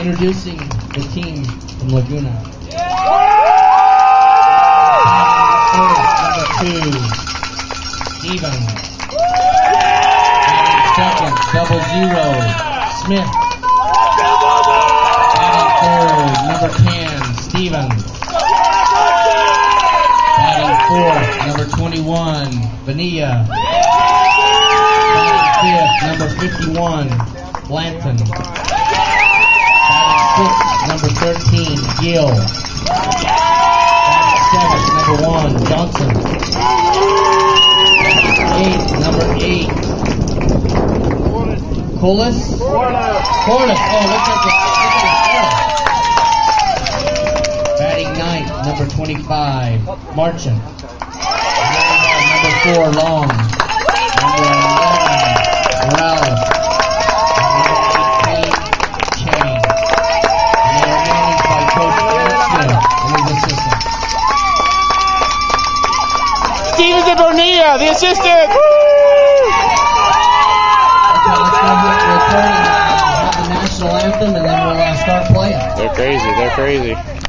Introducing the team from Laguna. Number two, Steven. Second, double zero, Smith. Third, number 10, Stevens. Batting fourth, number 21, Bonilla. Batting fifth, number 51, Blanton. Number 13, Gill. Seventh, number one, Johnson. Eighth, number eight, Colas? Corliss. Oh, look at the, Batting ninth, number 25, Marchant. Number four, Long. Uh, have the start playing. They're crazy. They're crazy.